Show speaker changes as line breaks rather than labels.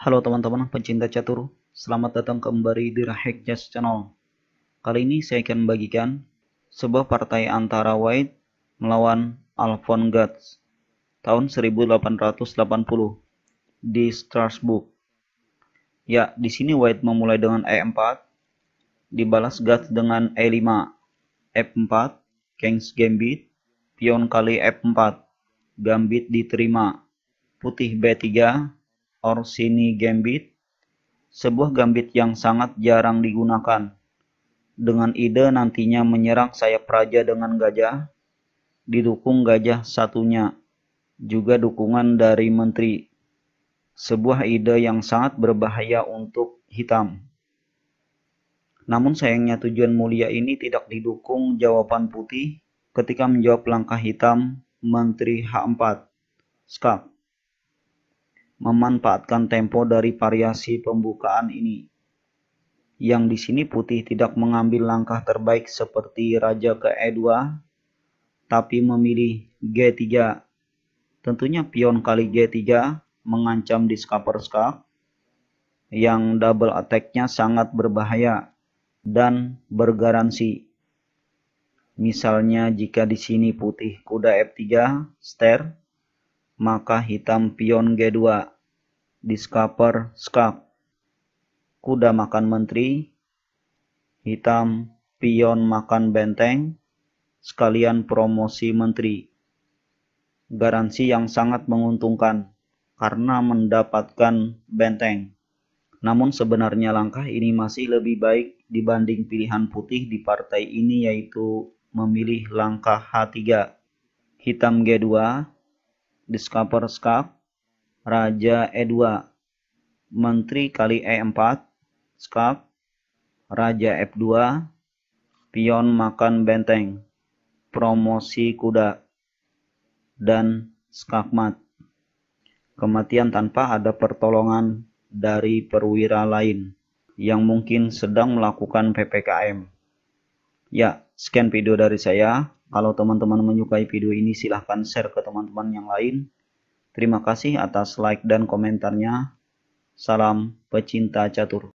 Halo teman-teman pencinta catur, selamat datang kembali di Rahek Jazz Channel. Kali ini saya akan membagikan sebuah partai antara White melawan Alphonse Guts tahun 1880 di Strasbourg. Ya, di sini White memulai dengan E4, dibalas Guts dengan E5, F4, King's Gambit, pion kali F4, Gambit diterima, putih B3, Orsini Gambit, sebuah gambit yang sangat jarang digunakan. Dengan ide nantinya menyerang sayap raja dengan gajah, didukung gajah satunya, juga dukungan dari menteri. Sebuah ide yang sangat berbahaya untuk hitam. Namun sayangnya tujuan mulia ini tidak didukung jawaban putih ketika menjawab langkah hitam Menteri H4. Skak memanfaatkan tempo dari variasi pembukaan ini. Yang di sini putih tidak mengambil langkah terbaik seperti raja ke E2, tapi memilih G3. Tentunya pion kali G3 mengancam discover skak yang double attack-nya sangat berbahaya dan bergaransi. Misalnya jika di sini putih kuda F3 ster maka hitam pion G2, discover skak, kuda makan menteri, hitam pion makan benteng, sekalian promosi menteri. Garansi yang sangat menguntungkan karena mendapatkan benteng. Namun sebenarnya langkah ini masih lebih baik dibanding pilihan putih di partai ini yaitu memilih langkah H3. Hitam G2, Discover Skak, Raja E2, Menteri kali E4, Skak, Raja F2, Pion makan benteng, Promosi kuda, dan Skakmat. Kematian tanpa ada pertolongan dari perwira lain yang mungkin sedang melakukan PPKM. Ya, sekian video dari saya. Kalau teman-teman menyukai video ini silahkan share ke teman-teman yang lain. Terima kasih atas like dan komentarnya. Salam pecinta catur.